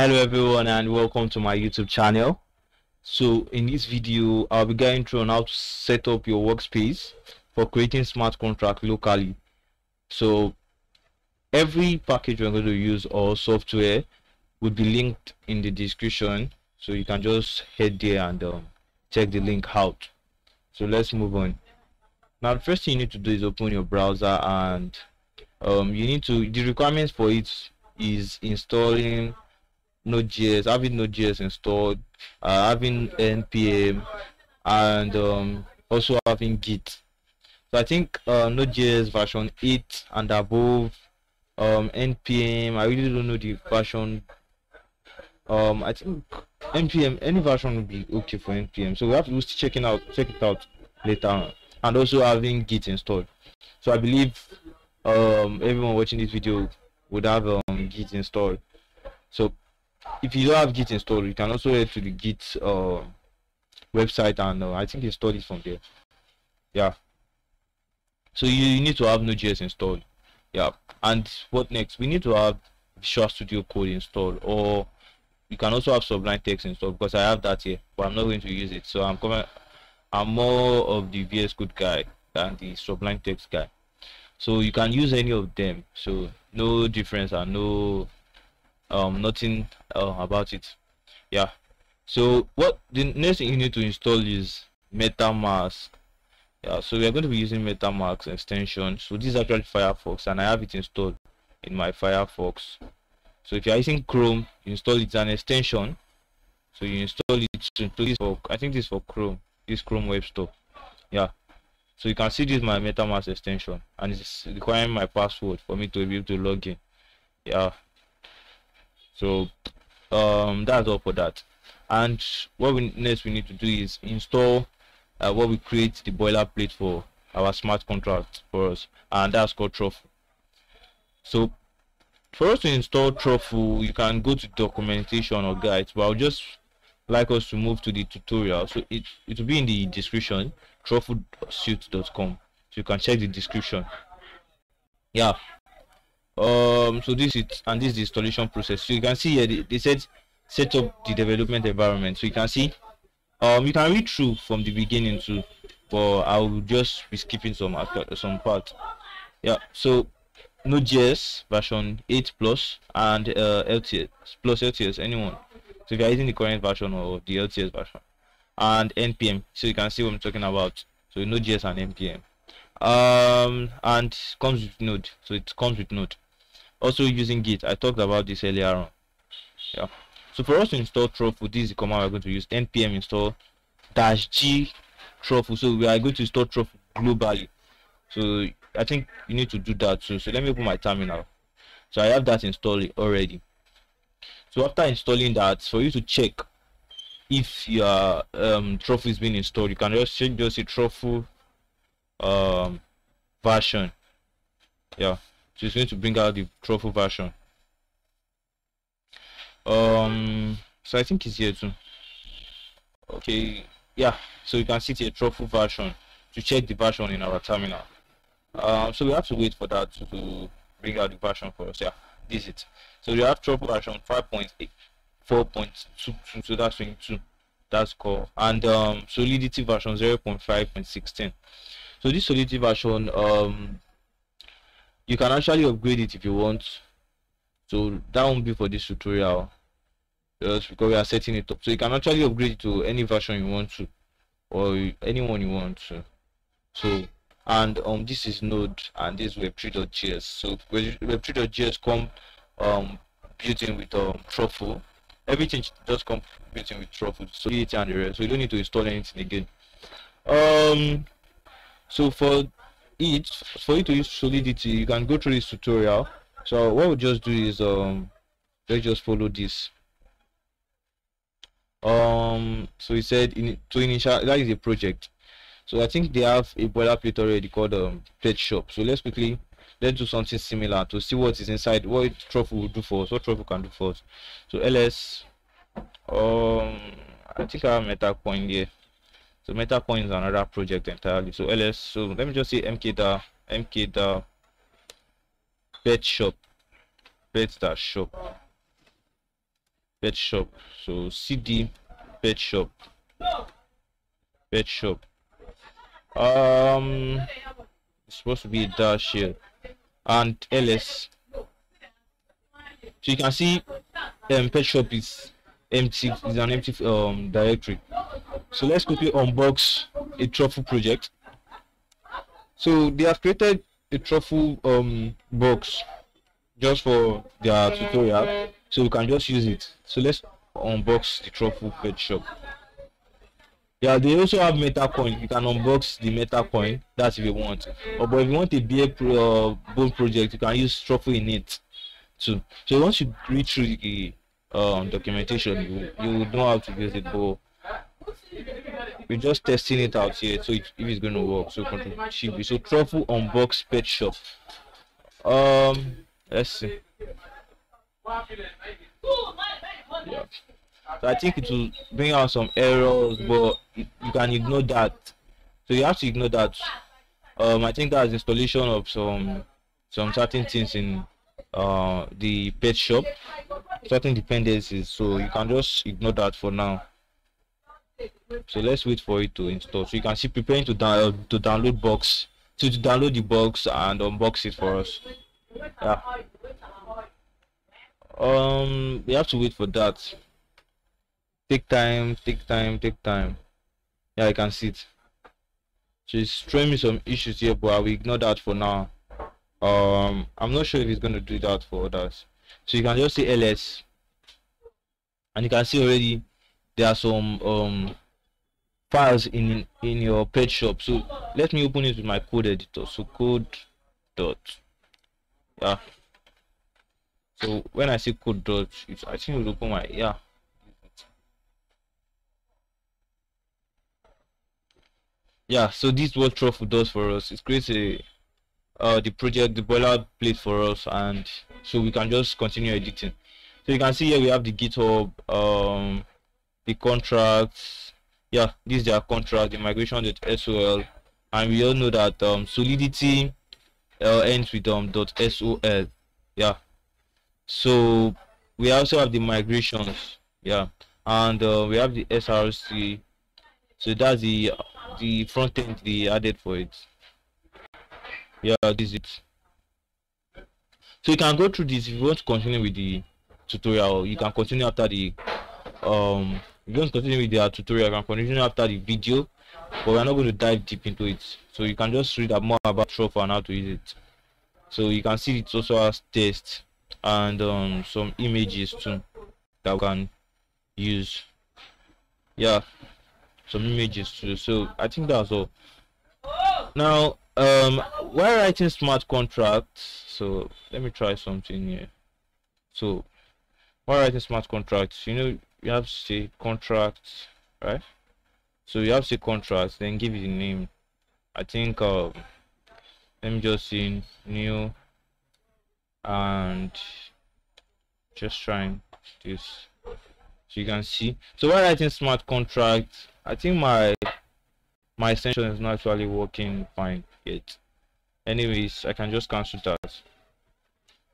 hello everyone and welcome to my youtube channel. So in this video i'll be going through on how to set up your workspace for creating smart contract locally. So every package we're going to use or software will be linked in the description. So you can just head there and um, check the link out. So let's move on. Now the first thing you need to do is open your browser and um, you need to the requirements for it is installing Node.js, having Node.js installed, uh, having npm, and um, also having Git. So I think uh, Node.js version 8 and above, um, npm. I really don't know the version. Um, I think npm any version will be okay for npm. So we have to check it out, check it out later on, and also having Git installed. So I believe um, everyone watching this video would have um, Git installed. So if you don't have Git installed, you can also head to the Git uh, website and uh, I think install it from there. Yeah. So you, you need to have Node.js installed. Yeah. And what next? We need to have Visual Studio Code installed, or you can also have Sublime Text installed because I have that here, but I'm not going to use it. So I'm coming. I'm more of the VS Code guy than the Sublime Text guy. So you can use any of them. So no difference and no um nothing uh, about it. Yeah. So what the next thing you need to install is metamask. Yeah so we are going to be using metamask extension. So this is actually firefox and i have it installed in my firefox. So if you're using chrome you install it an extension. So you install it this for i think this for chrome this chrome web store. Yeah. So you can see this my metamask extension and it's requiring my password for me to be able to log in. Yeah so um that's all for that. And what we next we need to do is install uh, what we create the boilerplate for our smart contract for us and that's called truffle. So for us to install truffle you can go to documentation or guides but i'll just like us to move to the tutorial. So it it will be in the description trufflesuite.com so you can check the description. Yeah um so this is and this is the installation process. So you can see here they, said set up the development environment. So you can see um you can read through from the beginning to but i will just be skipping some some part. Yeah so node.js version 8 plus and uh, lts plus lts anyone. So if you're using the current version or the lts version. And npm so you can see what i'm talking about. So node.js and npm um and comes with node. So it comes with node also using git. I talked about this earlier on. Yeah. So for us to install truffle this is the command we're going to use npm install dash g truffle. So we are going to install truffle globally. So i think you need to do that too. So let me open my terminal. So i have that installed already. So after installing that for you to check if your um truffle is being installed you can just check just a truffle um version. Yeah so it's going to bring out the truffle version. Um so i think it's here too. Okay yeah so you can see the truffle version to check the version in our terminal. Um so we have to wait for that to, bring out the version for us yeah this is it. So we have truffle version 5.8 4.2 so that's 22 that's cool and um solidity version 0.5.16 so this solidity version um you can actually upgrade it if you want so that won't be for this tutorial. Just because we are setting it up. So you can actually upgrade it to any version you want to. Or anyone you want to. So and um this is node and this is web3.js so web3.js come um built in with um truffle. Everything just come built in with truffle. So and so you don't need to install anything again. Um so for it for you to use solidity you can go through this tutorial. So what we'll just do is um let's just follow this. Um so he said in to initial that is a project. So i think they have a boilerplate already called um pet shop. So let's quickly let's do something similar to see what is inside what truffle will do for us what truffle can do for us. So ls um i think i have MetaCoin here so MetaCoin is another project entirely. So ls. So let me just say mkdir mkdir pet shop pet dash shop. pet shop so cd pet shop pet shop um it's supposed to be a dash here and ls so you can see um pet shop is empty is an empty um directory so let's quickly unbox a truffle project. So they have created a truffle um box just for their tutorial. So you can just use it. So let's unbox the truffle pet shop. Yeah they also have meta coin. You can unbox the meta coin. That's if you want. Or but if you want a beer pro, uh, bone project you can use truffle init too. So once you read through the um, documentation you you know how to use it but we're just testing it out here so it, if it's going to work so control shift so truffle unbox pet shop. Um let's see. Yeah so i think it will bring out some errors but you can ignore that. So you have to ignore that. Um i think that's installation of some some certain things in uh the pet shop. Certain dependencies so you can just ignore that for now so let's wait for it to install. So you can see preparing to download to download box to, to download the box and unbox it for us. Yeah. Um we have to wait for that. Take time take time take time. Yeah i can see it. So it's showing me some issues here but i will ignore that for now. Um i'm not sure if it's going to do that for others. So you can just say ls and you can see already there are some um files in in your pet shop. So let me open it with my code editor. So code dot yeah. So when i say code dot it's i think it will open my yeah. Yeah so this is what truffle does for us. It creates a uh the project the boilerplate for us and so we can just continue editing. So you can see here we have the github um the contracts yeah this is their contract the migration.sol and we all know that um solidity uh, ends with um sol yeah. So we also have the migrations yeah and uh, we have the src so that's the the front end they added for it. Yeah this is it. So you can go through this if you want to continue with the tutorial you can continue after the um you want to continue with the tutorial. Can continue after the video but we're not going to dive deep into it. So you can just read up more about truffle and how to use it. So you can see it also has text and um, some images too that we can use. Yeah some images too. So i think that's all. Now um while writing smart contracts so let me try something here. So while writing smart contracts you know you have to say contracts right? So you have to say contracts then give it a name. I think uh let me just see new and just trying this. So you can see. So while writing smart contracts i think my my extension is not actually working fine yet. Anyways i can just cancel that.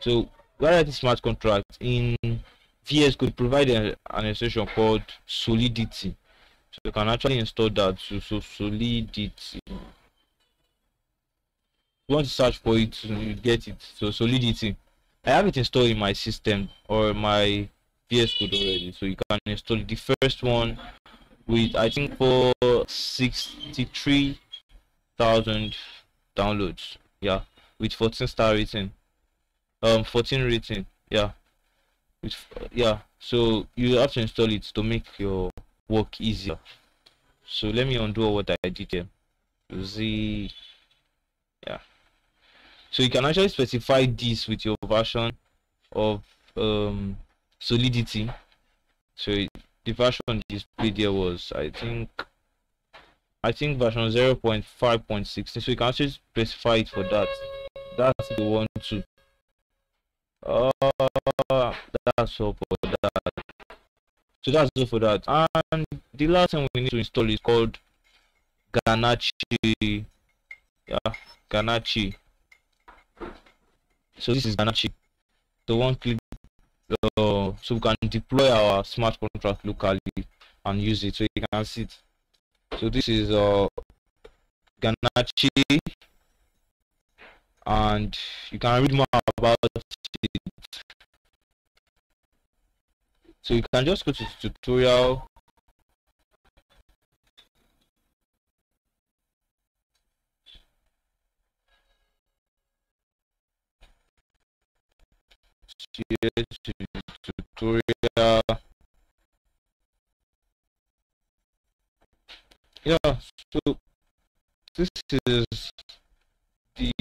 So while writing smart contract in vs code provide an extension called solidity. So you can actually install that so, so solidity. You want to search for it you get it. So solidity. I have it installed in my system or my vs code already. So you can install the first one with i think for 63,000 downloads. Yeah with 14 star rating. Um 14 rating. Yeah with yeah so you have to install it to make your work easier. So let me undo what i did here. Z yeah. So you can actually specify this with your version of um solidity. So the version displayed there was i think i think version 0 0.5.16 so you can actually specify it for that. That's the one to uh that's all for that. So that's all for that. And the last thing we need to install is called ganachi yeah ganachi so this is ganachi so one click uh, so we can deploy our smart contract locally and use it so you can see it. So this is uh ganache. And you can read more about it so you can just go to tutorial tutorial. Yeah so this is the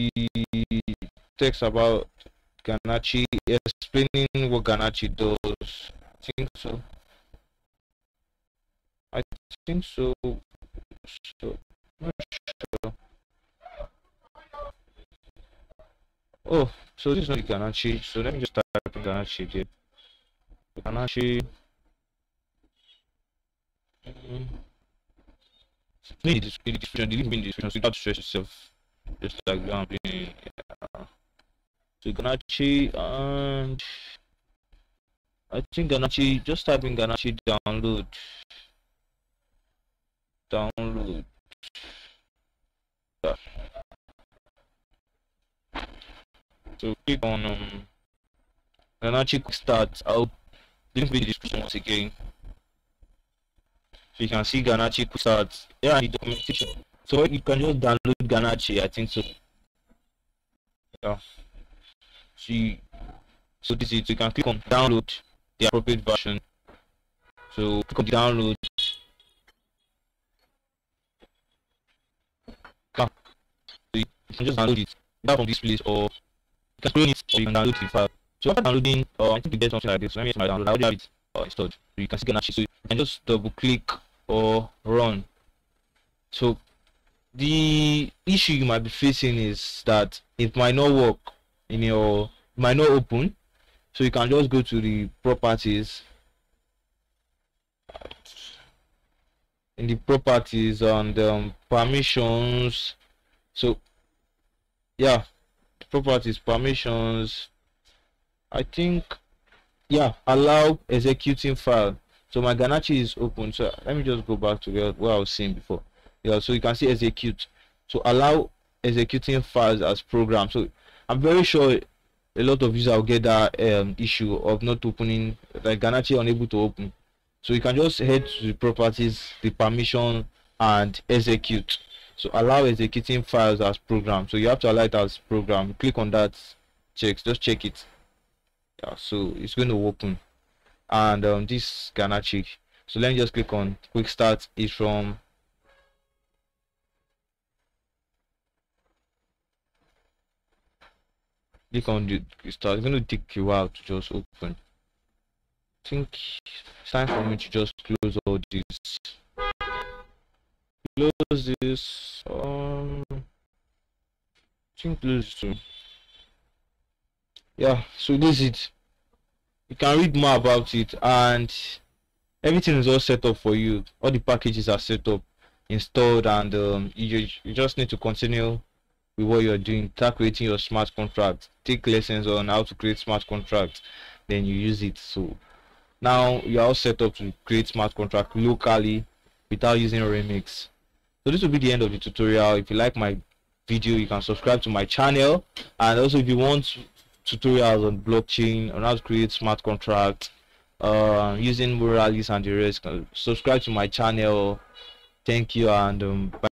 text about Ganache explaining what Ganache does think so I think so so not sure oh so this is not the Ganache so let me just type in Ganache here Ganache mm -hmm in the description, the link in the description, so don't stress yourself. Just like I'm doing. Yeah. So Ganache and I think Ganache. Just type in Ganache download. Download. So click on um Ganache quick start. I'll link in the description once again. So you can see Ganache quick start. Yeah, the documentation. So you can just download Ganache, I think so. Yeah. See, so this is you can click on download the appropriate version. So click on download. Ah. So you can just download it either from this place or you can clone it or you can download the file. So after downloading, uh, I think you get something like this. Let me my download. I already have it uh, installed. So you can see Ganache. So you can just double click or run so the issue you might be facing is that it might not work in your might not open so you can just go to the properties in the properties and um, permissions so yeah properties permissions i think yeah allow executing file so my Ganache is open. So let me just go back to where I was saying before. Yeah, so you can see execute. So allow executing files as program. So I'm very sure a lot of users will get that um, issue of not opening, like Ganache unable to open. So you can just head to the properties, the permission, and execute. So allow executing files as program. So you have to allow it as program. Click on that, check, just check it. Yeah, so it's going to open and um, this Ganache. So let me just click on quick start is from click on the start. It's going to take a while to just open. I think it's time for me to just close all this. Close this. Um, I think close to. Yeah, so this is it you can read more about it and everything is all set up for you all the packages are set up installed and um, you, you just need to continue with what you're doing start creating your smart contract take lessons on how to create smart contracts then you use it so now you're all set up to create smart contract locally without using remix so this will be the end of the tutorial if you like my video you can subscribe to my channel and also if you want tutorials on blockchain, on how to create smart contracts, uh, using Moralis and the rest. Subscribe to my channel. Thank you and um, bye.